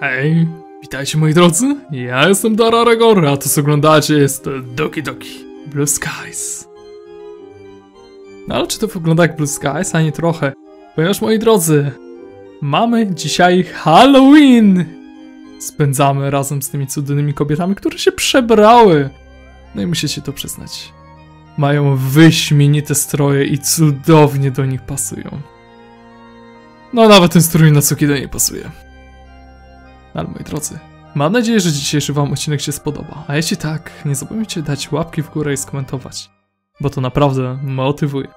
Hej, witajcie moi drodzy, ja jestem Dara Regor, a to co oglądacie jest Doki Doki Blue Skies. No ale czy to wygląda jak Blue Skies? A nie trochę, ponieważ moi drodzy, mamy dzisiaj Halloween! Spędzamy razem z tymi cudownymi kobietami, które się przebrały. No i musicie to przyznać. Mają wyśmienite stroje i cudownie do nich pasują. No nawet ten strój na cuki do niej pasuje. Ale moi drodzy, mam nadzieję, że dzisiejszy wam odcinek się spodoba. A jeśli tak, nie zapomnijcie dać łapki w górę i skomentować, bo to naprawdę motywuje.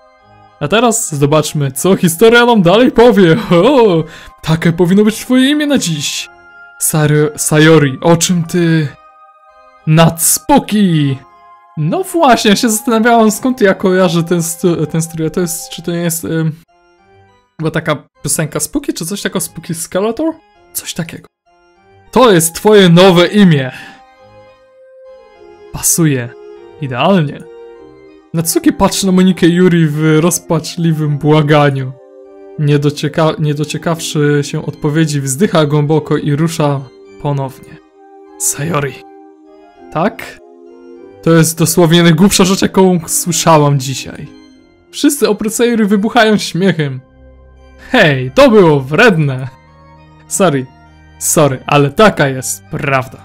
A teraz zobaczmy, co historia nam dalej powie. O, takie powinno być twoje imię na dziś. Sar Sayori, o czym ty... Nadspoki! No właśnie, ja się zastanawiałam skąd ja kojarzę ten, st ten strój, to jest, czy to nie jest... Ym, chyba taka piosenka Spooky, czy coś takiego Spooky Skeletor? Coś takiego. To jest twoje nowe imię. Pasuje. Idealnie. Natsuki patrzy na Monikę Yuri w rozpaczliwym błaganiu. Nie, docieka nie dociekawszy się odpowiedzi, wzdycha głęboko i rusza ponownie. Sayori. Tak? To jest dosłownie najgłupsza rzecz, jaką słyszałam dzisiaj. Wszyscy oprócz Sayori wybuchają śmiechem. Hej, to było wredne. Sorry, sorry, ale taka jest prawda.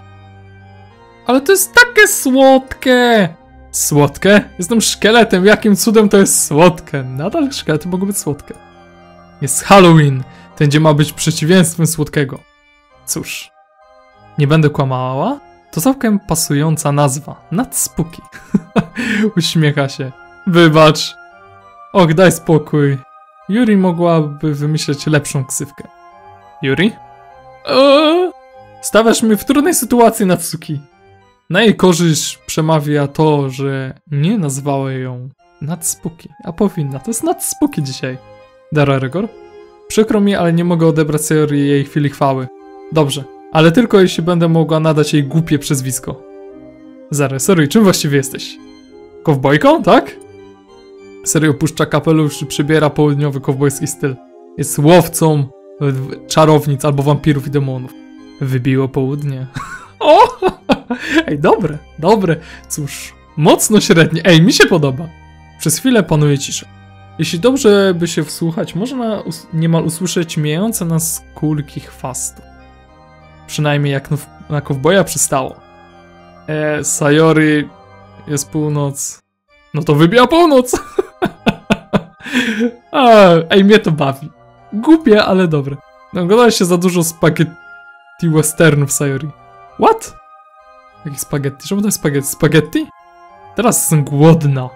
Ale to jest takie słodkie! Słodkie? Jestem szkieletem, jakim cudem to jest słodkie? Nadal szkielety mogą być słodkie. Jest Halloween, ten gdzie ma być przeciwieństwem słodkiego. Cóż, nie będę kłamała, to całkiem pasująca nazwa. Nadspooky. Uśmiecha się. Wybacz. Och, daj spokój. Yuri mogłaby wymyśleć lepszą ksywkę. Yuri? Eee, stawiasz mnie w trudnej sytuacji, Natsuki. Na jej korzyść przemawia to, że nie nazwała ją Nadspuki, a powinna. To jest Nadspuki dzisiaj. Dara Regor? Przykro mi, ale nie mogę odebrać serii jej chwili chwały. Dobrze, ale tylko jeśli będę mogła nadać jej głupie przezwisko. Zaraz, sorry, czym właściwie jesteś? Kowbojką, tak? Serio opuszcza kapelusz i przybiera południowy kowbojski styl. Jest łowcą czarownic albo wampirów i demonów. Wybiło południe. o! Ej, dobre, dobre. Cóż, mocno średnie. Ej, mi się podoba. Przez chwilę panuje cisza. Jeśli dobrze by się wsłuchać, można us niemal usłyszeć miejące nas kulki chwastu. Przynajmniej jak na, kowboja przystało. E, Sayori, jest północ. No to wybija północ! Ej, mnie to bawi. Głupie, ale dobre. Oglądałeś się za dużo spaghetti westernów, Sayori. What? Jaki spaghetti? Czemu to jest spaghetti? Spaghetti? Teraz jestem głodna.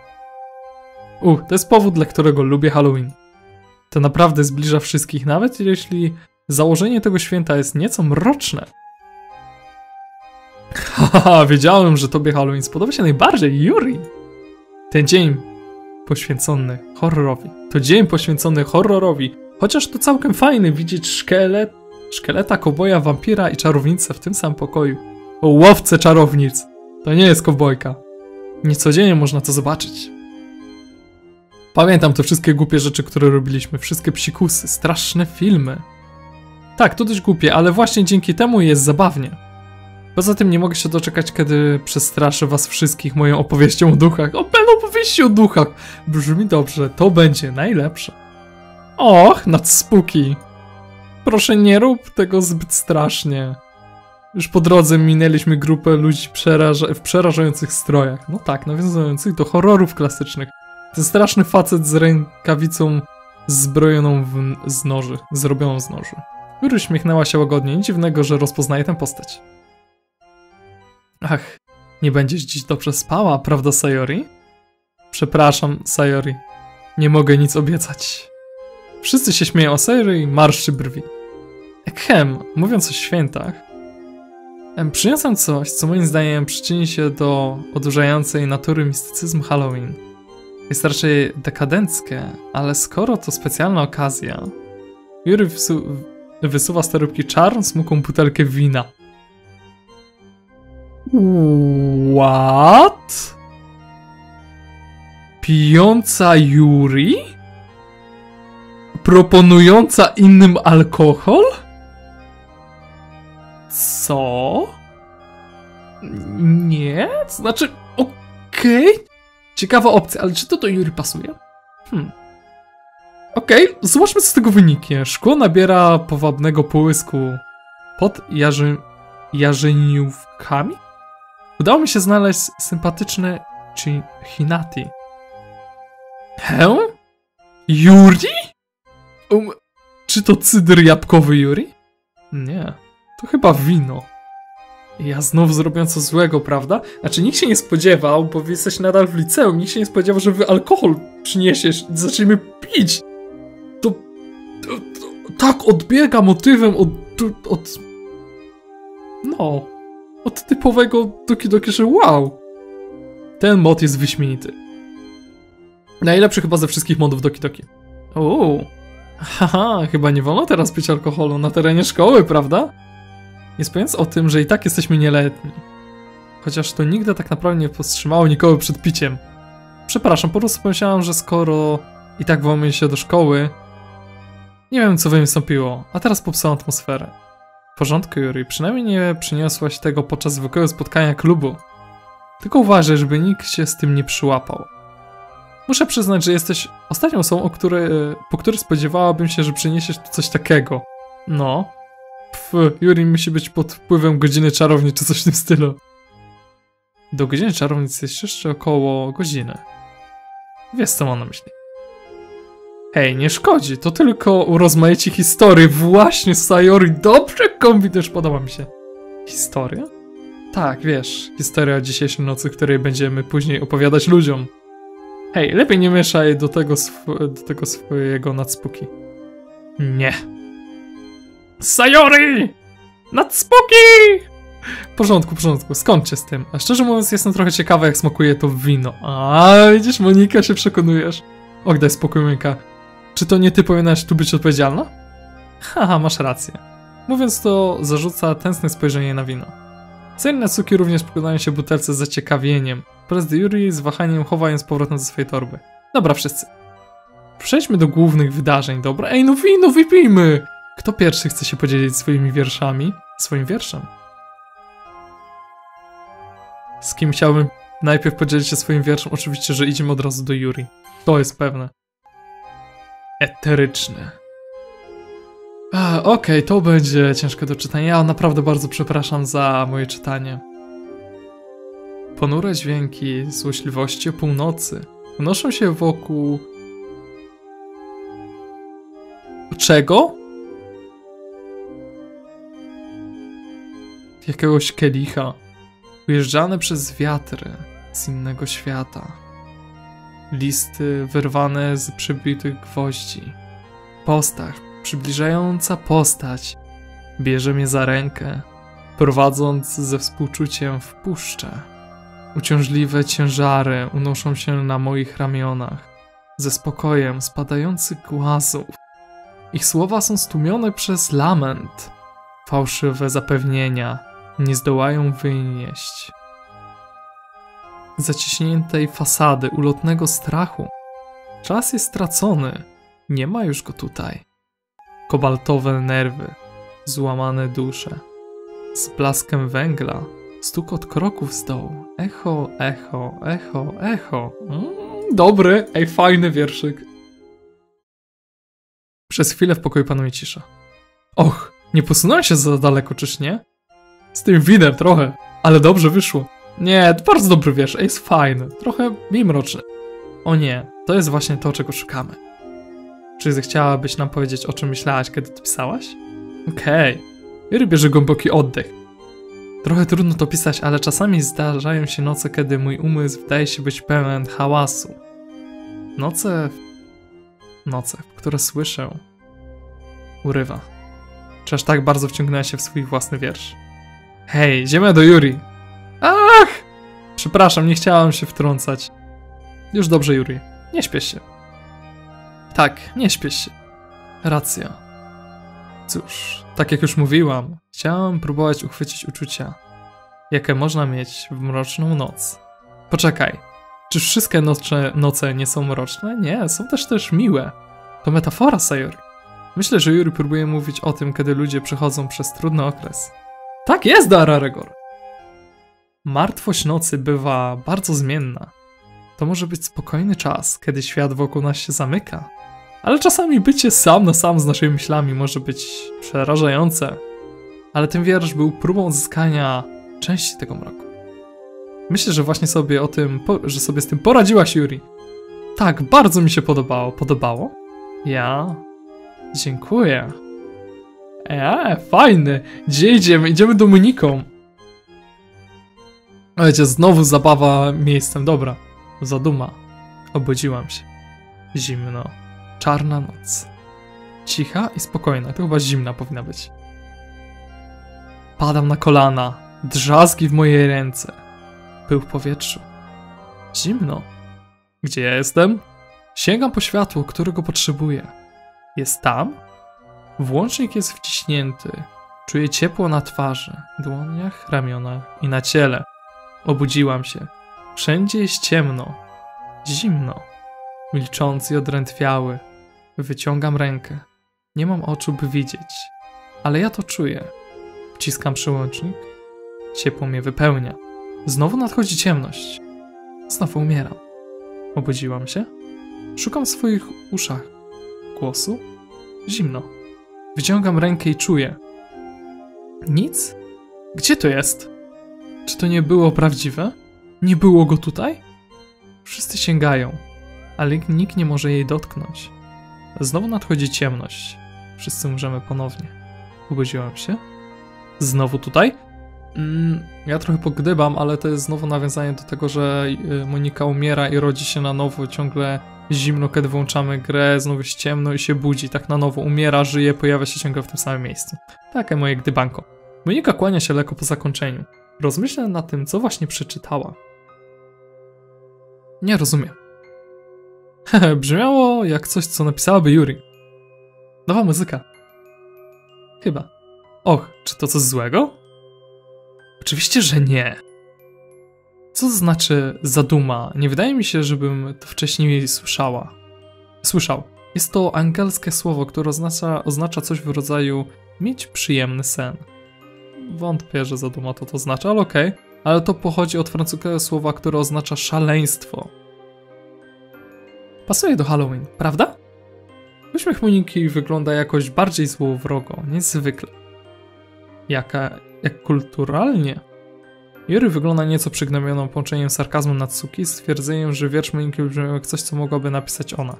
U, to jest powód, dla którego lubię Halloween. To naprawdę zbliża wszystkich, nawet jeśli założenie tego święta jest nieco mroczne. Haha, wiedziałem, że tobie Halloween spodoba się najbardziej, Yuri. Ten dzień poświęcony horrorowi. To dzień poświęcony horrorowi. Chociaż to całkiem fajny widzieć szkielet, szkieleta, koboja, wampira i czarownicę w tym samym pokoju. O łowce czarownic. To nie jest kowbojka. Niecodziennie można to zobaczyć. Pamiętam te wszystkie głupie rzeczy, które robiliśmy. Wszystkie psikusy, straszne filmy. Tak, to dość głupie, ale właśnie dzięki temu jest zabawnie. Poza tym nie mogę się doczekać, kiedy przestraszę was wszystkich moją opowieścią o duchach. O, opowieści o duchach! Brzmi dobrze, to będzie najlepsze. Och, nad spooky. Proszę nie rób tego zbyt strasznie. Już po drodze minęliśmy grupę ludzi przeraża w przerażających strojach. No tak, nawiązujących do horrorów klasycznych. Ten straszny facet z rękawicą zbrojoną z noży, zrobioną z noży. Yuri uśmiechnęła się łagodnie. Nic dziwnego, że rozpoznaje tę postać. Ach, nie będziesz dziś dobrze spała, prawda, Sayori? Przepraszam, Sayori. Nie mogę nic obiecać. Wszyscy się śmieją o Sayori i marszczy brwi. Ekhem, mówiąc o świętach, przyniosłem coś, co moim zdaniem przyczyni się do odurzającej natury mistycyzmu Halloween. Jest raczej dekadenckie, ale skoro to specjalna okazja, Yuri wysu wysuwa z torebki czarną, smuką butelkę wina. What? Pijąca Yuri? Proponująca innym alkohol? Co? Nie? Znaczy, okej. Ciekawa opcja, ale czy to do Yuri pasuje? Hmm. Okej, zobaczmy co z tego wyniknie. Szkło nabiera powabnego połysku pod jarzy... jarzeniówkami? Udało mi się znaleźć sympatyczne czy Hinati. He? Yuri? Um, czy to cydr jabłkowy Yuri? Nie, to chyba wino. Ja znów zrobię co złego, prawda? Znaczy, nikt się nie spodziewał, bo jesteś nadal w liceum, nikt się nie spodziewał, że wy alkohol przyniesiesz i zaczniemy pić. To, to, to tak odbiega motywem od, od... No, od typowego Doki Doki, że wow. Ten mod jest wyśmienity. Najlepszy chyba ze wszystkich modów Doki Doki. Uuu. Haha, chyba nie wolno teraz pić alkoholu na terenie szkoły, prawda? Nie wspomniając o tym, że i tak jesteśmy nieletni. Chociaż to nigdy tak naprawdę nie powstrzymało nikogo przed piciem. Przepraszam, po prostu pomyślałam, że skoro i tak włamuję się do szkoły, nie wiem co wystąpiło, a teraz popsułam atmosferę. W porządku, Yuri, przynajmniej nie przyniosłaś tego podczas zwykłego spotkania klubu. Tylko uważaj, żeby nikt się z tym nie przyłapał. Muszę przyznać, że jesteś ostatnią osobą, po której spodziewałabym się, że przyniesiesz coś takiego. No. Pff, Yuri musi być pod wpływem godziny czarownic czy coś w tym stylu. Do godziny czarownic jest jeszcze około godziny. Wiesz co mam na myśli. Hej, nie szkodzi, to tylko urozmaici historii. Właśnie, Sayori, dobrze kombinujesz, podoba mi się. Historia? Tak, wiesz, historia dzisiejszej nocy, której będziemy później opowiadać ludziom. Hej, lepiej nie mieszaj do tego, do tego swojego nadspuki. Nie. Sayori! Nadspuki! W porządku, w porządku, z tym. A szczerze mówiąc, jestem trochę ciekawa, jak smakuje to wino. A, widzisz, Monika, się przekonujesz. Och, daj spokój, Monika. Czy to nie ty powinnaś tu być odpowiedzialna? Haha, masz rację. Mówiąc to, zarzuca tęskne spojrzenie na wino. Sen Natsuki również przyglądają się butelce z zaciekawieniem. Prezdy Yuri z wahaniem chowają z powrotem ze swojej torby. Dobra, wszyscy. Przejdźmy do głównych wydarzeń, dobra? Ej, no wino, wypijmy! Kto pierwszy chce się podzielić swoimi wierszami? Swoim wierszem? Z kim chciałbym najpierw podzielić się swoim wierszem? Oczywiście, że idziemy od razu do Yuri. To jest pewne. Eteryczny. Okej, okay, to będzie ciężkie do czytania. Ja naprawdę bardzo przepraszam za moje czytanie. Ponure dźwięki złośliwości o północy unoszą się wokół... Czego? Jakiegoś kielicha, ujeżdżane przez wiatry z innego świata. Listy wyrwane z przybitych gwoździ. Postach przybliżająca postać bierze mnie za rękę, prowadząc ze współczuciem w puszczę. Uciążliwe ciężary unoszą się na moich ramionach, ze spokojem spadających głazów. Ich słowa są stłumione przez lament. Fałszywe zapewnienia nie zdołają wynieść. Zaciśniętej fasady ulotnego strachu. Czas jest stracony, nie ma już go tutaj. Kobaltowe nerwy, złamane dusze. Z blaskiem węgla, stukot kroków z dołu. Echo, echo, echo, echo. Mm, dobry, ej, fajny wierszyk. Przez chwilę w pokoju panuje cisza. Och, nie posunąłem się za daleko, czyż nie? Z tym winem trochę, ale dobrze wyszło. Nie, bardzo dobry wiersz, ej, jest fajny, trochę mroczny. O nie, to jest właśnie to, czego szukamy. Czy zechciałabyś nam powiedzieć, o czym myślałaś, kiedy to pisałaś? Okej. Okay. Jury bierze głęboki oddech. Trochę trudno to pisać, ale czasami zdarzają się noce, kiedy mój umysł wydaje się być pełen hałasu. Noce... Noce, które słyszę... Urywa. Czy aż tak bardzo wciągnęła się w swój własny wiersz? Hej, ziemia do Yuri! Ach! Przepraszam, nie chciałam się wtrącać. Już dobrze, Yuri. Nie śpiesz się. Tak, nie śpiesz się. Racja. Cóż, tak jak już mówiłam, chciałam próbować uchwycić uczucia, jakie można mieć w mroczną noc. Poczekaj, czy wszystkie noce, noce nie są mroczne? Nie, są też też miłe. To metafora, Sayori. Myślę, że Yuri próbuje mówić o tym, kiedy ludzie przechodzą przez trudny okres. Tak jest, Dararegor. Martwość nocy bywa bardzo zmienna. To może być spokojny czas, kiedy świat wokół nas się zamyka. Ale czasami bycie sam na sam z naszymi myślami może być przerażające. Ale ten wiersz był próbą odzyskania części tego mroku. Myślę, że właśnie sobie o tym, że sobie z tym poradziłaś, Yuri. Tak, bardzo mi się podobało. Podobało? Ja? Dziękuję. Eee, fajny. Gdzie idziemy? Idziemy do Moniką. Wiecie, znowu zabawa miejscem. Dobra. Zaduma. Obudziłam się. Zimno. Czarna noc. Cicha i spokojna. To chyba zimna powinna być. Padam na kolana. Drzazgi w mojej ręce. Pył w powietrzu. Zimno. Gdzie ja jestem? Sięgam po światło, którego potrzebuję. Jest tam? Włącznik jest wciśnięty. Czuję ciepło na twarzy, dłoniach, ramionach i na ciele. Obudziłam się. Wszędzie jest ciemno. Zimno. Milczący i odrętwiały. Wyciągam rękę. Nie mam oczu, by widzieć. Ale ja to czuję. Wciskam przełącznik. Ciepło mnie wypełnia. Znowu nadchodzi ciemność. Znowu umieram. Obudziłam się. Szukam w swoich uszach. Głosu? Zimno. Wyciągam rękę i czuję. Nic? Gdzie to jest? Czy to nie było prawdziwe? Nie było go tutaj? Wszyscy sięgają, ale nikt nie może jej dotknąć. Znowu nadchodzi ciemność. Wszyscy umrzemy ponownie. Obudziłam się. Znowu tutaj? Mm, ja trochę pogdybam, ale to jest znowu nawiązanie do tego, że y, Monika umiera i rodzi się na nowo, ciągle zimno, kiedy włączamy grę, znowu jest ciemno i się budzi, tak na nowo umiera, żyje, pojawia się ciągle w tym samym miejscu. Takie moje gdybanko. Monika kłania się lekko po zakończeniu. Rozmyślę nad tym, co właśnie przeczytała. Nie rozumiem. Brzmiało jak coś, co napisałaby Yuri. Nowa muzyka. Chyba. Och, czy to coś złego? Oczywiście, że nie. Co to znaczy zaduma? Nie wydaje mi się, żebym to wcześniej słyszała. Słyszał. Jest to angielskie słowo, które oznacza, oznacza coś w rodzaju mieć przyjemny sen. Wątpię, że zaduma to to oznacza, ale okej. Okay. Ale to pochodzi od francuskiego słowa, które oznacza szaleństwo. Pasuje do Halloween, prawda? Uśmiech Moniki wygląda jakoś bardziej złowrogo, niezwykle. Jaka, jak kulturalnie. Yuri wygląda nieco przygnębioną połączeniem sarkazmu Natsuki z stwierdzeniem, że wiersz Moniki brzmiał jak coś, co mogłaby napisać ona.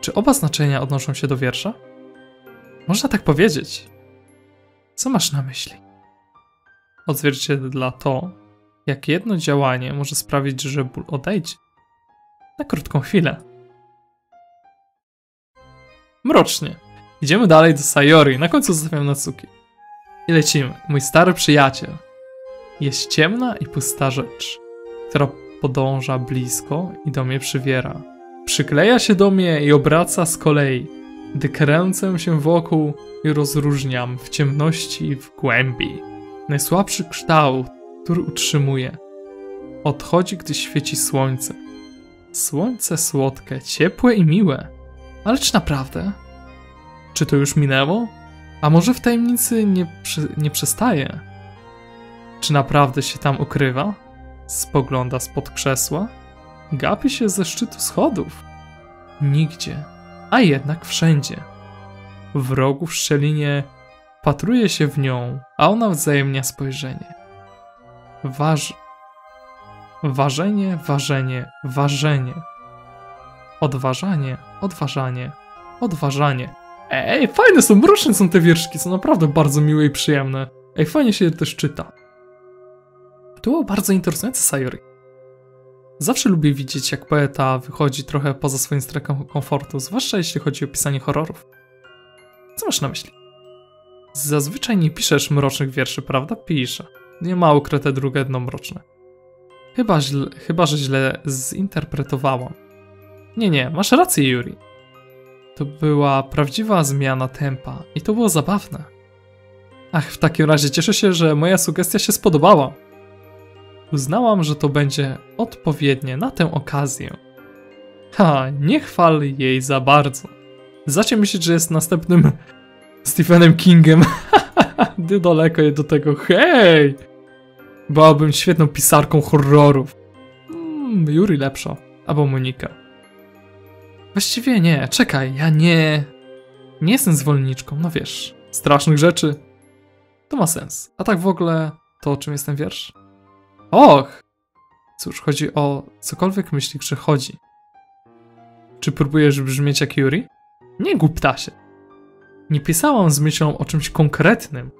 Czy oba znaczenia odnoszą się do wiersza? Można tak powiedzieć. Co masz na myśli? Odzwierciedla to, jak jedno działanie może sprawić, że ból odejdzie. Na krótką chwilę. Mrocznie. Idziemy dalej do Sayori, na końcu zostawiam Natsuki. I lecimy. Mój stary przyjaciel. Jest ciemna i pusta rzecz, która podąża blisko i do mnie przywiera. Przykleja się do mnie i obraca z kolei, gdy kręcę się wokół i rozróżniam w ciemności i w głębi. Najsłabszy kształt, który utrzymuje. Odchodzi, gdy świeci słońce. Słońce słodkie, ciepłe i miłe. Ale czy naprawdę? Czy to już minęło? A może w tajemnicy nie, przy, nie przestaje? Czy naprawdę się tam ukrywa? Spogląda spod krzesła? Gapi się ze szczytu schodów? Nigdzie, a jednak wszędzie. W rogu w szczelinie patruje się w nią, a ona wzajemnia spojrzenie. Waży. Ważenie, ważenie, ważenie. Odważanie, odważanie, odważanie. Ej, fajne są, mroczne są te wierszki, są naprawdę bardzo miłe i przyjemne. Ej, fajnie się też czyta. To było bardzo interesujące, Sayori. Zawsze lubię widzieć, jak poeta wychodzi trochę poza swoim strefą komfortu, zwłaszcza jeśli chodzi o pisanie horrorów. Co masz na myśli? Zazwyczaj nie piszesz mrocznych wierszy, prawda? Piszę. Nie ma ukryte drugie dno mroczne. Chyba, źle, chyba, że źle zinterpretowałam. Nie, nie, masz rację, Yuri. To była prawdziwa zmiana tempa i to było zabawne. Ach, w takim razie cieszę się, że moja sugestia się spodobała. Uznałam, że to będzie odpowiednie na tę okazję. Ha, nie chwal jej za bardzo. Zacznie myśleć, że jest następnym Stephenem Kingem. daleko je do tego, hej! Byłabym świetną pisarką horrorów. Mm, Yuri lepsza, albo Monika. Właściwie nie, czekaj, ja nie... Nie jestem zwolniczką, no wiesz, strasznych rzeczy. To ma sens. A tak w ogóle, to o czym jest ten wiersz? Och! Cóż, chodzi o cokolwiek myśli, że chodzi. Czy próbujesz brzmieć jak Yuri? Nie głuptasie. Nie pisałam z myślą o czymś konkretnym.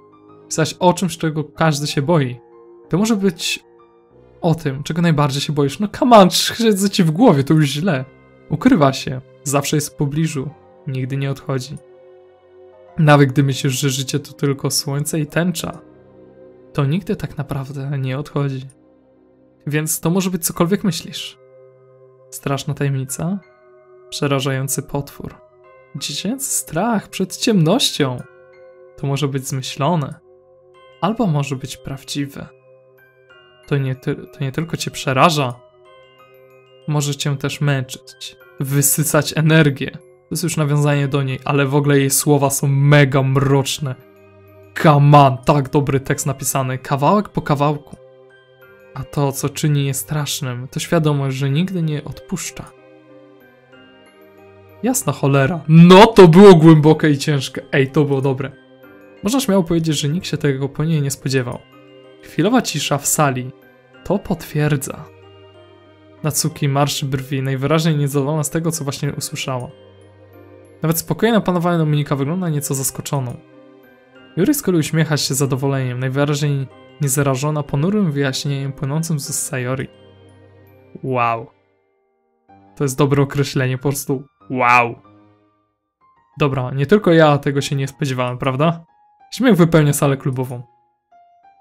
Pisałaś o czymś, czego każdy się boi. To może być o tym, czego najbardziej się boisz. No on, siedzę ci w głowie, to już źle. Ukrywa się, zawsze jest w pobliżu, nigdy nie odchodzi. Nawet gdy myślisz, że życie to tylko słońce i tęcza, to nigdy tak naprawdę nie odchodzi. Więc to może być cokolwiek myślisz. Straszna tajemnica, przerażający potwór, dziecięcy strach przed ciemnością. To może być zmyślone, albo może być prawdziwe. To nie, to nie tylko cię przeraża, może cię też męczyć, wysysać energię. To jest już nawiązanie do niej, ale w ogóle jej słowa są mega mroczne. On, tak dobry tekst napisany, kawałek po kawałku. A to, co czyni je strasznym, to świadomość, że nigdy nie odpuszcza. Jasna cholera. No to było głębokie i ciężkie. Ej, to było dobre. Można śmiało powiedzieć, że nikt się tego po niej nie spodziewał. Chwilowa cisza w sali to potwierdza. Natsuki marszy brwi, najwyraźniej niezadowolona z tego, co właśnie usłyszała. Nawet spokojna panowana Dominika wygląda nieco zaskoczoną. Yuri z kolei uśmiecha się z zadowoleniem, najwyraźniej niezarażona ponurym wyjaśnieniem płynącym z Sayori. Wow. To jest dobre określenie, po prostu wow. Dobra, nie tylko ja tego się nie spodziewałem, prawda? Śmiech wypełnia salę klubową.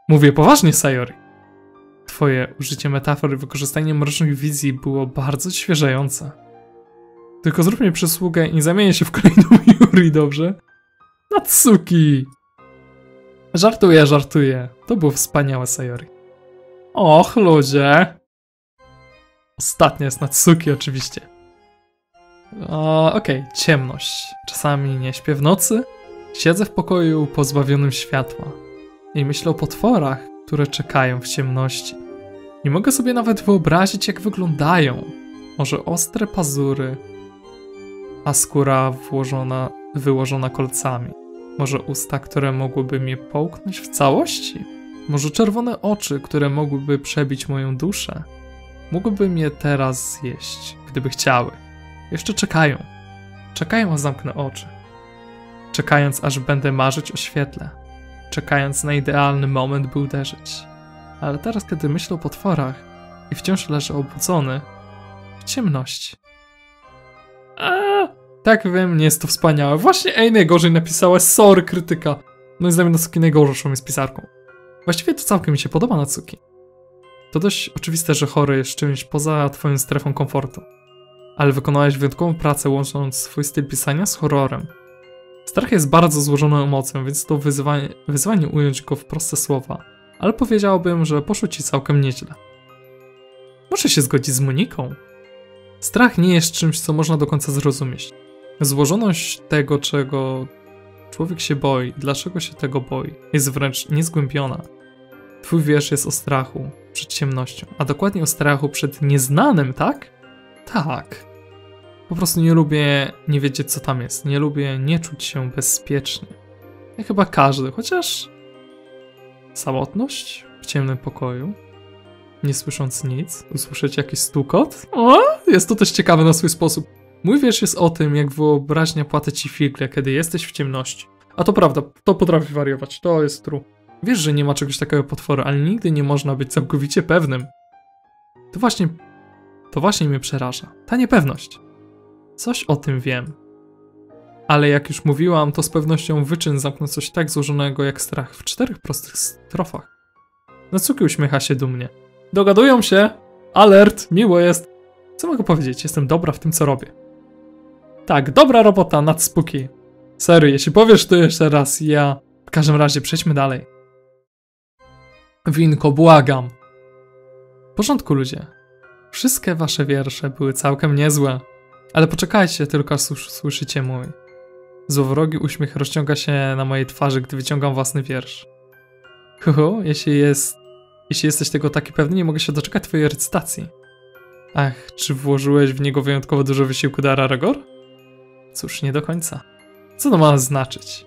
Mówię poważnie, Sayori. Twoje użycie metafor i wykorzystanie mrocznych wizji było bardzo świeżające. Tylko zrób mi przysługę i zamienię się w kolejną Yuri, dobrze? Natsuki! Żartuję, żartuję. To było wspaniałe, Sayori. Och, ludzie. Ostatnia jest Natsuki, oczywiście. Okej, ciemność. Czasami nie śpię w nocy. Siedzę w pokoju pozbawionym światła. I myślę o potworach, które czekają w ciemności. Nie mogę sobie nawet wyobrazić, jak wyglądają. Może ostre pazury, a skóra włożona, wyłożona kolcami. Może usta, które mogłyby mnie połknąć w całości? Może czerwone oczy, które mogłyby przebić moją duszę? Mogłyby mnie teraz zjeść, gdyby chciały. Jeszcze czekają. Czekają, aż zamknę oczy. Czekając, aż będę marzyć o świetle. Czekając na idealny moment, by uderzyć. Ale teraz, kiedy myślę o potworach i wciąż leżę obudzony, w ciemności. Eee, tak wiem, nie jest to wspaniałe. Właśnie Ej najgorzej napisała, sorry krytyka. No i zdaniem Natsuki najgorszą jest pisarką. Właściwie to całkiem mi się podoba Natsuki. To dość oczywiste, że chory jest czymś poza twoją strefą komfortu. Ale wykonałeś wyjątkową pracę łącząc swój styl pisania z horrorem. Strach jest bardzo złożoną emocją, więc to wyzwanie, wyzwanie ująć go w proste słowa. Ale powiedziałbym, że poszło ci całkiem nieźle. Muszę się zgodzić z Moniką. Strach nie jest czymś, co można do końca zrozumieć. Złożoność tego, czego człowiek się boi, dlaczego się tego boi, jest wręcz niezgłębiona. Twój wiersz jest o strachu przed ciemnością, a dokładnie o strachu przed nieznanym, tak? Tak. Po prostu nie lubię nie wiedzieć, co tam jest. Nie lubię nie czuć się bezpiecznie. Ja chyba każdy, chociaż samotność w ciemnym pokoju, nie słysząc nic, usłyszeć jakiś stukot. O, jest to też ciekawe na swój sposób. Mój wiersz jest o tym, jak wyobraźnia płata ci figle, kiedy jesteś w ciemności. A to prawda, to potrafi wariować, to jest true. Wiesz, że nie ma czegoś takiego potworu, ale nigdy nie można być całkowicie pewnym. To właśnie, to właśnie mnie przeraża. Ta niepewność. Coś o tym wiem. Ale jak już mówiłam, to z pewnością wyczyn zamknął coś tak złożonego jak strach w czterech prostych strofach. Natsuki uśmiecha się dumnie. Dogadują się! Alert! Miło jest! Co mogę powiedzieć? Jestem dobra w tym, co robię. Tak, dobra robota, Natsuki. Serio, jeśli powiesz to jeszcze raz, ja... W każdym razie, przejdźmy dalej. Winko, błagam. W porządku, ludzie. Wszystkie wasze wiersze były całkiem niezłe. Ale poczekajcie, tylko aż słyszycie mój. Złowrogi uśmiech rozciąga się na mojej twarzy, gdy wyciągam własny wiersz. Huhu, jeśli jest... Jeśli jesteś tego taki pewny, nie mogę się doczekać twojej recytacji. Ach, czy włożyłeś w niego wyjątkowo dużo wysiłku do Araragor? Cóż, nie do końca. Co to ma znaczyć?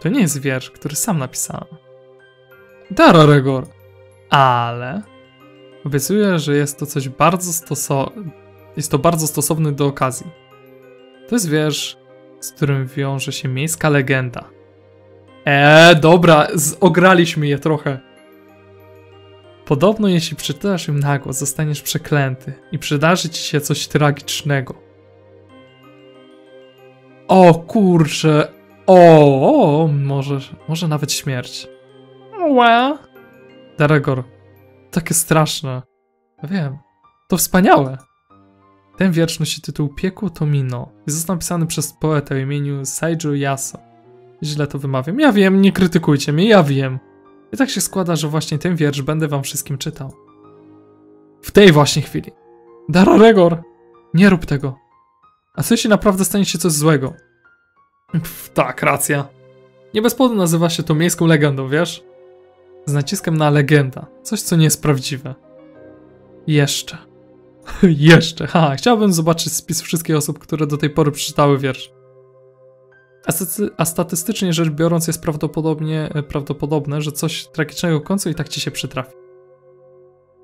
To nie jest wiersz, który sam napisałem. Dararegor. Ale obiecuję, że jest to coś bardzo stosowne. Jest to bardzo stosowny do okazji. To jest wiersz, z którym wiąże się miejska legenda. Eee, dobra, ograliśmy je trochę. Podobno jeśli przeczytasz ją na głos, zostaniesz przeklęty i przydarzy ci się coś tragicznego. O kurczę, o, o może, może nawet śmierć. Ła. Daregor, takie straszne. Wiem, to wspaniałe. Ten wiersz nosi tytuł Piekło Tomino i został napisany przez poetę o imieniu Saijo Yaso. Źle to wymawiam. Ja wiem, nie krytykujcie mnie, ja wiem. I tak się składa, że właśnie ten wiersz będę wam wszystkim czytał. W tej właśnie chwili. Dararegor, nie rób tego. A co jeśli naprawdę stanie się coś złego? Pff, tak, racja. Nie bez powodu nazywa się to miejską legendą, wiesz? Z naciskiem na legenda. Coś, co nie jest prawdziwe. Jeszcze. Jeszcze. Ha, chciałbym zobaczyć spis wszystkich osób, które do tej pory przeczytały wiersz. A, statystycznie rzecz biorąc jest prawdopodobnie e, prawdopodobne, że coś tragicznego w końcu i tak ci się przytrafi.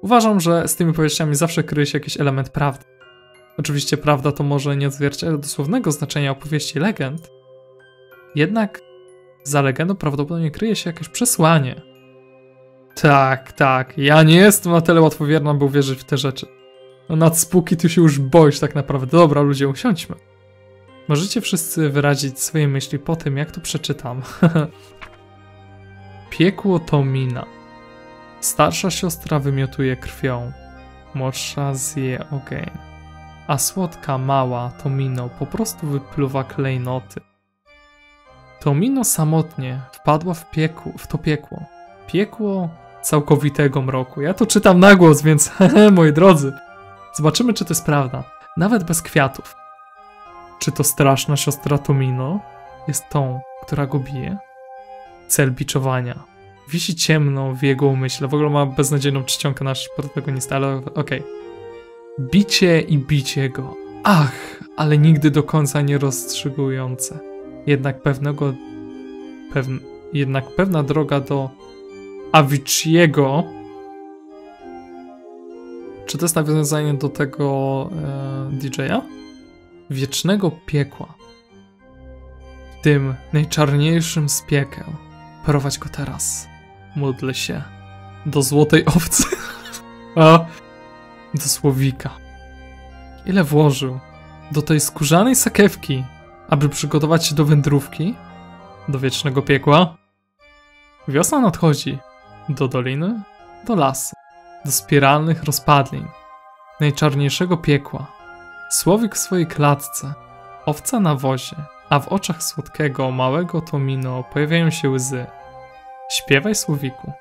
Uważam, że z tymi powieściami zawsze kryje się jakiś element prawdy. Oczywiście prawda to może nie odzwierciedla dosłownego znaczenia opowieści legend, jednak za legendą prawdopodobnie kryje się jakieś przesłanie. Tak, tak, ja nie jestem na tyle łatwowierna, by uwierzyć w te rzeczy. No nad spóki tu się już boisz tak naprawdę. Dobra, ludzie, usiądźmy. Możecie wszyscy wyrazić swoje myśli po tym, jak to przeczytam. Piekło to mina. Starsza siostra wymiotuje krwią, młodsza zje ogień. A słodka, mała Tomino po prostu wypluwa klejnoty. Tomino samotnie wpadła w, pieku, w to piekło. Piekło całkowitego mroku. Ja to czytam na głos, więc moi drodzy. Zobaczymy, czy to jest prawda. Nawet bez kwiatów. Czy to straszna siostra Tomino jest tą, która go bije? Cel biczowania. Wisi ciemno w jego umyśle. W ogóle ma beznadziejną czcionkę nasz protagonista, ale okej. Okay. Bicie i bicie go. Ach, ale nigdy do końca nie rozstrzygujące. Jednak pewnego... Pewn, jednak pewna droga do Aviciiego czy to jest nawiązanie do tego e, DJ-a? Wiecznego piekła. W tym najczarniejszym z piekeł. Prowadź go teraz. Módlę się. Do złotej owcy. A do słowika. Ile włożył do tej skórzanej sakiewki, aby przygotować się do wędrówki? Do wiecznego piekła? Wiosna nadchodzi. Do doliny? Do lasu do spiralnych rozpadlin, najczarniejszego piekła. Słowik w swojej klatce, owca na wozie, a w oczach słodkiego, małego Tomino pojawiają się łzy. Śpiewaj, Słowiku.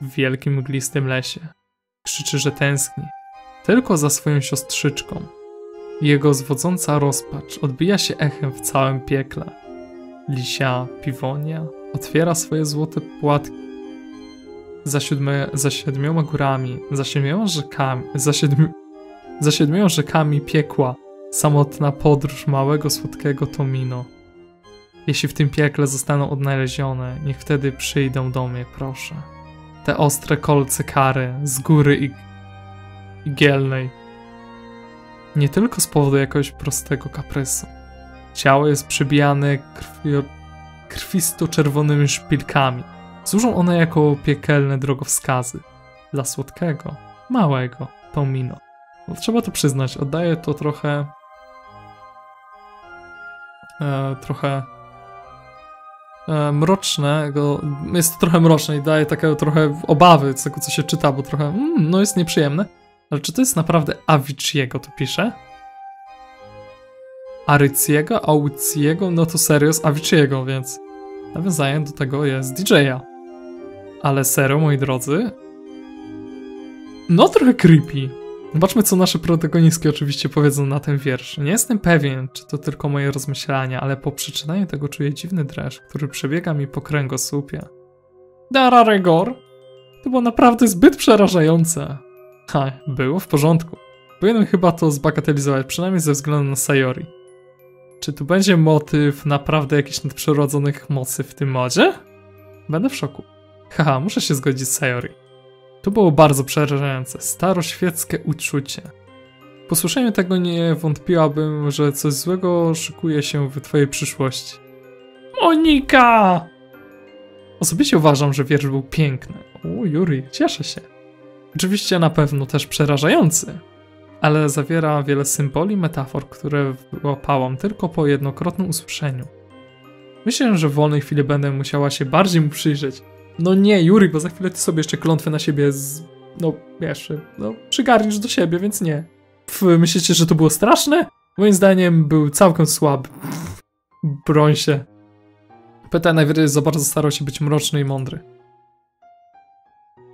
W wielkim mglistym lesie. Krzyczy, że tęskni. Tylko za swoją siostrzyczką. Jego zwodząca rozpacz odbija się echem w całym piekle. Lisia Piwonia otwiera swoje złote płatki za, siódme, za siedmioma górami, za siedmioma rzekami, za, siedmi, za siedmioma rzekami piekła, samotna podróż małego, słodkiego Tomino. Jeśli w tym piekle zostaną odnalezione, niech wtedy przyjdą do mnie, proszę. Te ostre kolce kary z góry i, igielnej. Nie tylko z powodu jakiegoś prostego kaprysu. Ciało jest przybijane krwio, krwisto-czerwonymi szpilkami Służą one jako piekielne drogowskazy dla słodkiego, małego Tomino. No, trzeba to przyznać, oddaje to trochę e, trochę e, mrocznego, jest to trochę mroczne i daje takie trochę obawy z tego, co się czyta, bo trochę, mm, no jest nieprzyjemne. Ale czy to jest naprawdę Aviciiego to pisze? Aryciego, Auciego, no to serio z Aviciiego, więc nawiązaniem do tego jest DJ-a. Ale serio, moi drodzy? No trochę creepy. Zobaczmy, co nasze protagonistki oczywiście powiedzą na ten wiersz. Nie jestem pewien, czy to tylko moje rozmyślania, ale po przeczytaniu tego czuję dziwny dreszcz, który przebiega mi po kręgosłupie. Dara Regor! To było naprawdę zbyt przerażające. Ha, było w porządku. Powinienem chyba to zbagatelizować, przynajmniej ze względu na Sayori. Czy tu będzie motyw naprawdę jakichś nadprzyrodzonych mocy w tym modzie? Będę w szoku. Haha, muszę się zgodzić z Sayori. To było bardzo przerażające, staroświeckie uczucie. Po słyszeniu tego nie wątpiłabym, że coś złego szykuje się w twojej przyszłości. Monika! Osobiście uważam, że wiersz był piękny. O, Yuri, cieszę się. Oczywiście na pewno też przerażający, ale zawiera wiele symboli, metafor, które wyłapałam tylko po jednokrotnym usłyszeniu. Myślę, że w wolnej chwili będę musiała się bardziej mu przyjrzeć. No nie, Yuri, bo za chwilę ty sobie jeszcze klątwę na siebie z... No, wiesz, no, przygarnisz do siebie, więc nie. Pff, myślicie, że to było straszne? Moim zdaniem był całkiem słaby. Broń się. Pyta najwyraźniej za bardzo starał się być mroczny i mądry.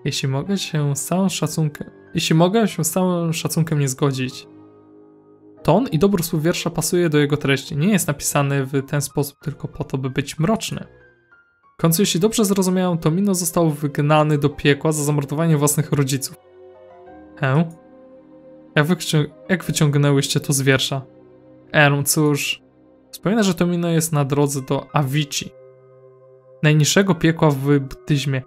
Jeśli mogę się z całym szacunkiem... Jeśli mogę się z całym szacunkiem nie zgodzić, ton i dobrosłów wiersza pasuje do jego treści. Nie jest napisany w ten sposób tylko po to, by być mroczny. W końcu, jeśli dobrze zrozumiałem, to Mino został wygnany do piekła za zamordowanie własnych rodziców. He? Jak, jak wyciągnęłyście to z wiersza? Erm, cóż... Wspomina, że Tomino jest na drodze do Avicii, najniższego piekła w buddyzmie.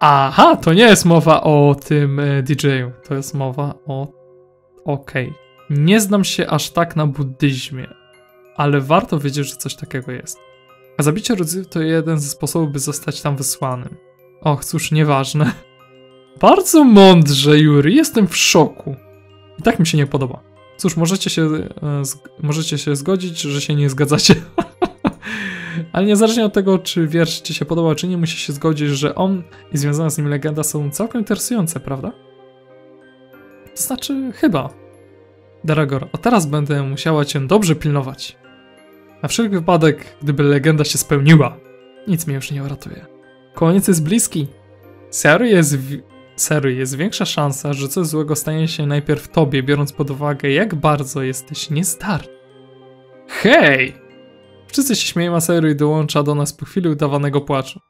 Aha, to nie jest mowa o tym e, DJ-u, to jest mowa o... Okej. Okay. Nie znam się aż tak na buddyzmie, ale warto wiedzieć, że coś takiego jest. A zabicie rodziców to jeden ze sposobów, by zostać tam wysłanym. Och, cóż, nieważne. Bardzo mądrze, Yuri, jestem w szoku. I tak mi się nie podoba. Cóż, możecie się, e, możecie się zgodzić, że się nie zgadzacie. Ale niezależnie od tego, czy wiersz ci się podoba, czy nie, musisz się zgodzić, że on i związana z nim legenda są całkiem interesujące, prawda? To znaczy, chyba. Daragor, a teraz będę musiała cię dobrze pilnować. Na wszelki wypadek, gdyby legenda się spełniła, nic mnie już nie uratuje. Koniec jest bliski. Sery jest. Sery jest większa szansa, że coś złego stanie się najpierw tobie, biorąc pod uwagę, jak bardzo jesteś niezdarny. Hej! Wszyscy się śmieją, a Sery dołącza do nas po chwili udawanego płaczu.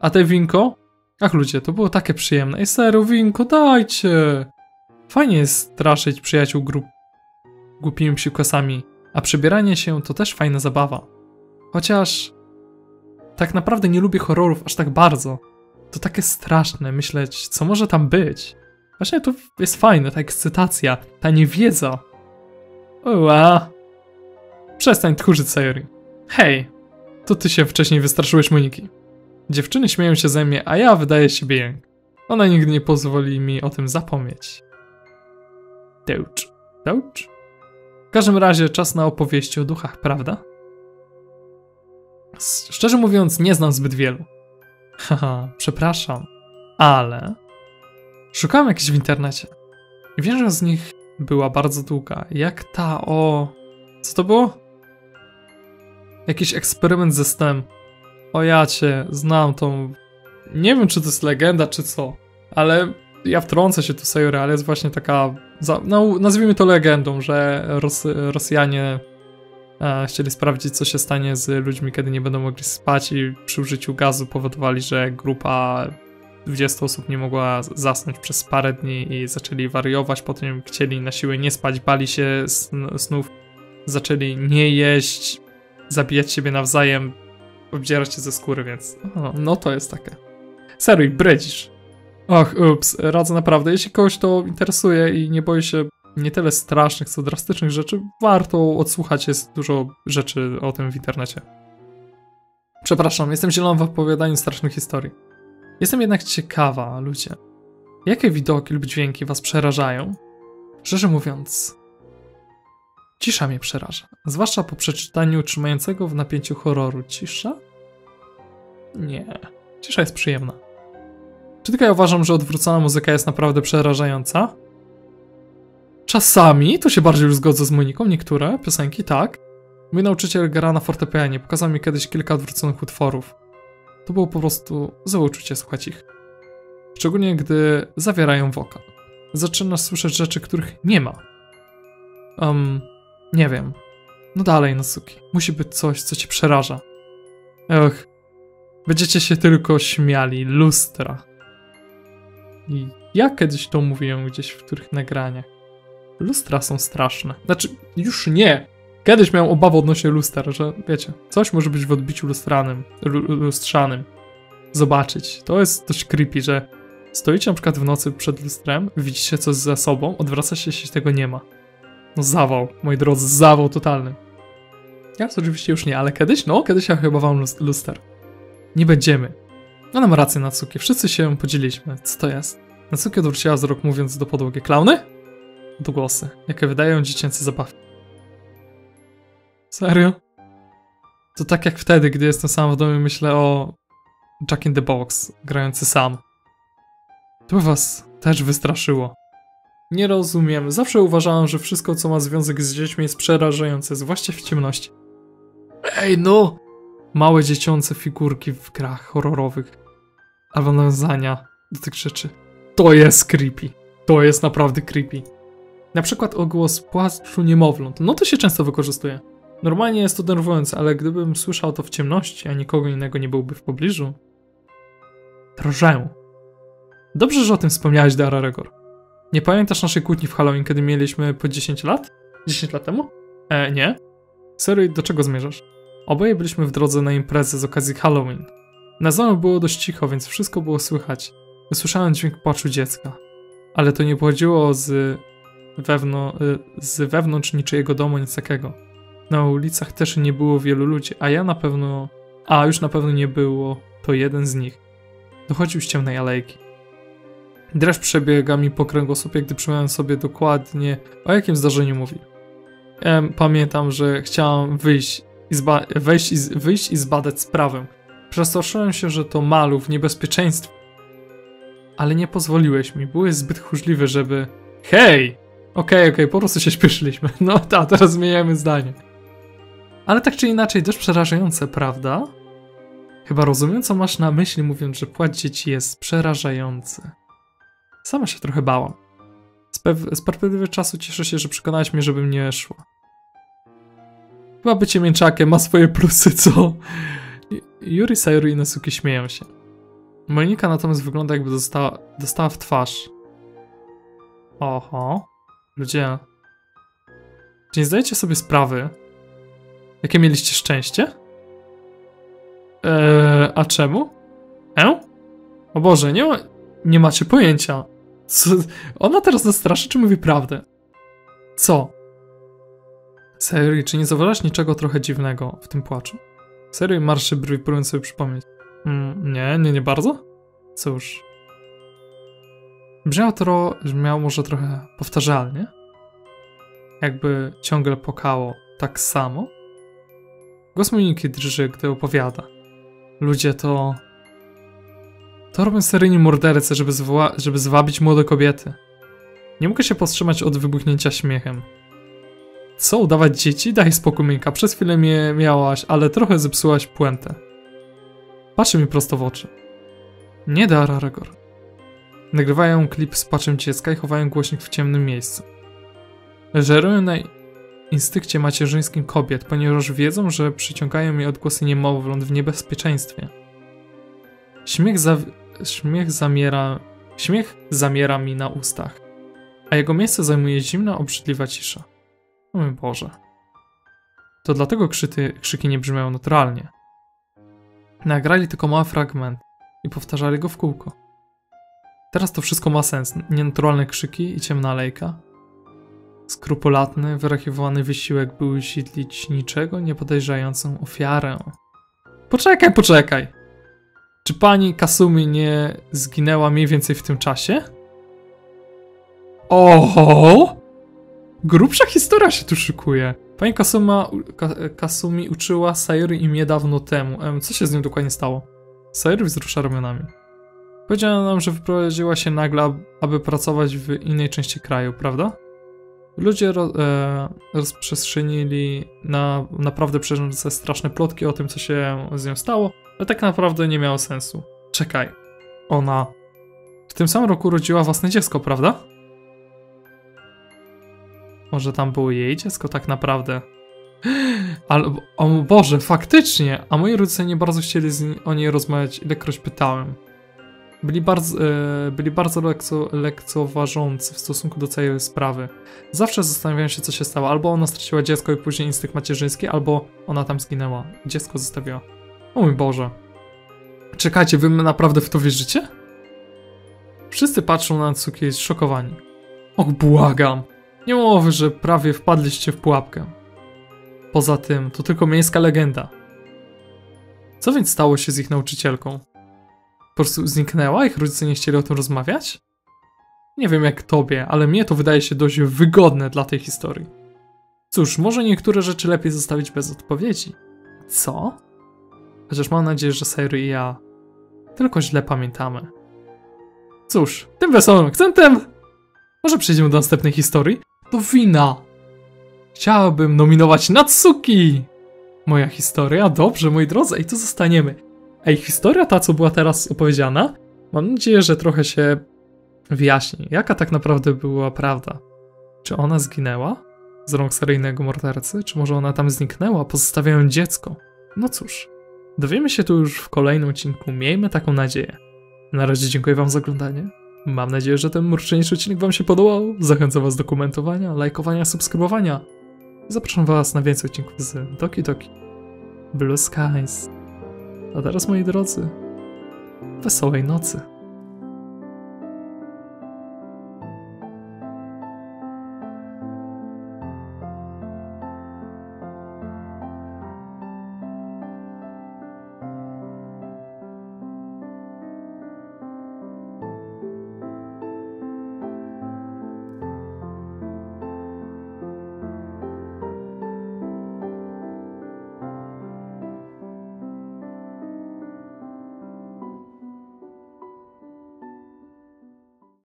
A te winko? Ach ludzie, to było takie przyjemne. Ej Seru, winko, dajcie! Fajnie jest straszyć przyjaciół grup głupimi psiukasami, a przebieranie się to też fajna zabawa. Chociaż tak naprawdę nie lubię horrorów aż tak bardzo. To takie straszne myśleć, co może tam być. Właśnie to jest fajne, ta ekscytacja, ta niewiedza. Ua. Przestań tchórzyć, Sayori. Hej, to ty się wcześniej wystraszyłeś Moniki. Dziewczyny śmieją się ze mnie, a ja wydaję siebie jęk. Ona nigdy nie pozwoli mi o tym zapomnieć. Deutsch. Deutsch? W każdym razie czas na opowieści o duchach, prawda? Szczerze mówiąc, nie znam zbyt wielu. Haha, przepraszam, ale szukałem jakichś w internecie. Większość z nich była bardzo długa. Jak ta o. Co to było? Jakiś eksperyment ze STEM. O ja cię, znam tą. Nie wiem, czy to jest legenda, czy co, ale ja wtrącę się tu Sayori, ale jest właśnie taka, no, nazwijmy to legendą, że Ros Rosjanie e, chcieli sprawdzić, co się stanie z ludźmi, kiedy nie będą mogli spać i przy użyciu gazu powodowali, że grupa 20 osób nie mogła zasnąć przez parę dni i zaczęli wariować, potem chcieli na siłę nie spać, bali się snów, zaczęli nie jeść, zabijać siebie nawzajem, obdzierać się ze skóry, więc o, no to jest takie. Serio, bredzisz. Och, ups, radzę naprawdę. Jeśli kogoś to interesuje i nie boi się nie tyle strasznych, co drastycznych rzeczy, warto odsłuchać. Jest dużo rzeczy o tym w internecie. Przepraszam, jestem zielony w opowiadaniu strasznych historii. Jestem jednak ciekawa, ludzie. Jakie widoki lub dźwięki was przerażają? Szczerze mówiąc, cisza mnie przeraża. Zwłaszcza po przeczytaniu trzymającego w napięciu horroru. Cisza? Nie. Cisza jest przyjemna. Czy tylko ja uważam, że odwrócona muzyka jest naprawdę przerażająca? Czasami, to się bardziej już zgodzę z Moniką, niektóre piosenki, tak. Mój nauczyciel gra na fortepianie, pokazał mi kiedyś kilka odwróconych utworów. To było po prostu złe uczucie słuchać ich. Szczególnie gdy zawierają wokal. zaczynasz słyszeć rzeczy, których nie ma. Um, nie wiem. No dalej, Nasuki. Musi być coś, co cię przeraża. Och, będziecie się tylko śmiali. Lustra. I ja kiedyś to mówiłem gdzieś w których nagraniach. Lustra są straszne. Znaczy, już nie. Kiedyś miałem obawę odnośnie luster, że wiecie, coś może być w odbiciu lustranym, lustrzanym. Zobaczyć. To jest dość creepy, że stoicie na przykład w nocy przed lustrem, widzicie coś za sobą, odwraca się, się tego nie ma. No zawał, moi drodzy, zawał totalny. Ja oczywiście już nie, ale kiedyś, no, kiedyś ja chyba wam luster. Nie będziemy. No mam rację, Natsuki, wszyscy się podzieliliśmy. Co to jest? Natsuki odwróciła wzrok mówiąc do podłogi. Klauny? Odgłosy, jakie wydają dziecięce zabawki. Serio? To tak jak wtedy, gdy jestem sam w domu i myślę o Jack in the Box, grający sam. To by was też wystraszyło. Nie rozumiem. Zawsze uważałem, że wszystko, co ma związek z dziećmi jest przerażające, zwłaszcza w ciemności. Ej, no! Małe dzieciące figurki w grach horrorowych. Albo nawiązania do tych rzeczy. To jest creepy. To jest naprawdę creepy. Na przykład ogłos płaczu niemowląt. No to się często wykorzystuje. Normalnie jest to denerwujące, ale gdybym słyszał to w ciemności, a nikogo innego nie byłby w pobliżu... Proszę. Dobrze, że o tym wspomniałeś, Dara Regor. Nie pamiętasz naszej kłótni w Halloween, kiedy mieliśmy po 10 lat? 10 lat temu? E, nie. Serio, do czego zmierzasz? Oboje byliśmy w drodze na imprezę z okazji Halloween. Na zonu było dość cicho, więc wszystko było słychać. Usłyszałem dźwięk płaczu dziecka. Ale to nie pochodziło z, wewnątrz, y, z wewnątrz niczyjego domu, nic takiego. Na ulicach też nie było wielu ludzi, a ja na pewno... A, już na pewno nie było to jeden z nich. Dochodził z ciemnej alejki. Dreszcz przebiega mi po kręgosłupie, gdy przypomniałem sobie dokładnie, o jakim zdarzeniu mówi. Pamiętam, że chciałam wyjść i, wejść i wyjść i zbadać sprawę. Przestraszyłem się, że to malów, niebezpieczeństwo. Ale nie pozwoliłeś mi, byłeś zbyt chórzliwy, żeby... Hej! Okej, okay, okej, okay, po prostu się śpieszyliśmy. No tak, teraz zmieniamy zdanie. Ale tak czy inaczej, dość przerażające, prawda? Chyba rozumiem, co masz na myśli, mówiąc, że płać dzieci jest przerażający. Sama się trochę bałam. Z, z perspektywy czasu cieszę się, że przekonałeś mnie, żebym nie szła. Chyba bycie mięczakiem ma swoje plusy, co? Yuri, Sayuri i Nasuki śmieją się. Monika natomiast wygląda jakby dostała, dostała w twarz. Oho. Ludzie. Czy nie zdajecie sobie sprawy, jakie mieliście szczęście? Eee, a czemu? E? O Boże, nie, ma, nie macie pojęcia. Co? Ona teraz nas straszy, czy mówi prawdę? Co? Serio, czy nie zauważasz niczego trochę dziwnego w tym płaczu? Serio, marszy brwi, próbując sobie przypomnieć. Mm, nie, nie, nie bardzo? Cóż. Brzmiało to, brzmiało może trochę powtarzalnie. Jakby ciągle pokało tak samo. Głos Moniki drży, gdy opowiada. Ludzie to... To robią seryjni mordercy, żeby, żeby zwabić młode kobiety. Nie mogę się powstrzymać od wybuchnięcia śmiechem. Co, udawać dzieci? Daj spokój, Minka. Przez chwilę mnie miałaś, ale trochę zepsułaś puentę. Patrzy mi prosto w oczy. Nie da, Aragor. Nagrywają klip z paczem dziecka i chowają głośnik w ciemnym miejscu. Żerują na instynkcie macierzyńskim kobiet, ponieważ wiedzą, że przyciągają je odgłosy niemowląt w niebezpieczeństwie. Śmiech, za... Śmiech zamiera... Śmiech zamiera mi na ustach, a jego miejsce zajmuje zimna, obrzydliwa cisza. O mój Boże. To dlatego krzyty, krzyki nie brzmiają naturalnie. Nagrali tylko mały fragment i powtarzali go w kółko. Teraz to wszystko ma sens. Nienaturalne krzyki i ciemna lejka. Skrupulatny, wyrachiwowany wysiłek, by usiedlić niczego nie podejrzającą ofiarę. Poczekaj, poczekaj! Czy pani Kasumi nie zginęła mniej więcej w tym czasie? Oho! Grubsza historia się tu szykuje. Pani Kasuma, Kasumi uczyła Sayuri imię dawno temu. co się z nią dokładnie stało? Sayuri wzrusza ramionami. Powiedziała nam, że wyprowadziła się nagle, aby pracować w innej części kraju, prawda? Ludzie ro, e, rozprzestrzenili na naprawdę przerażające straszne plotki o tym, co się z nią stało, ale tak naprawdę nie miało sensu. Czekaj, ona w tym samym roku urodziła własne dziecko, prawda? Może tam było jej dziecko tak naprawdę? Ale, o Boże, faktycznie! A moi rodzice nie bardzo chcieli o niej rozmawiać, ilekroć pytałem. Byli bardzo, e, byli bardzo lekco, lekceważący w stosunku do całej sprawy. Zawsze zastanawiałem się, co się stało. Albo ona straciła dziecko i później instynkt macierzyński, albo ona tam zginęła. Dziecko zostawiła. O mój Boże. Czekajcie, wy naprawdę w to wierzycie? Wszyscy patrzą na Natsuki zszokowani. Och, błagam. Nie mowy, że prawie wpadliście w pułapkę. Poza tym, to tylko miejska legenda. Co więc stało się z ich nauczycielką? Po prostu zniknęła? Ich rodzice nie chcieli o tym rozmawiać? Nie wiem jak tobie, ale mnie to wydaje się dość wygodne dla tej historii. Cóż, może niektóre rzeczy lepiej zostawić bez odpowiedzi. Co? Chociaż mam nadzieję, że Sayru i ja tylko źle pamiętamy. Cóż, tym wesołym akcentem może przejdziemy do następnej historii. To wina. Chciałabym nominować Natsuki. Moja historia, dobrze moi drodzy, i tu zostaniemy. Ej, historia ta, co była teraz opowiedziana, mam nadzieję, że trochę się wyjaśni, jaka tak naprawdę była prawda. Czy ona zginęła z rąk seryjnego mordercy, czy może ona tam zniknęła, pozostawiając dziecko? No cóż, dowiemy się tu już w kolejnym odcinku, miejmy taką nadzieję. Na razie dziękuję wam za oglądanie. Mam nadzieję, że ten mroczniejszy odcinek wam się podobał. Zachęcam was do komentowania, lajkowania, subskrybowania. Zapraszam was na więcej odcinków z Doki Doki. Blue Skies. A teraz, moi drodzy, wesołej nocy.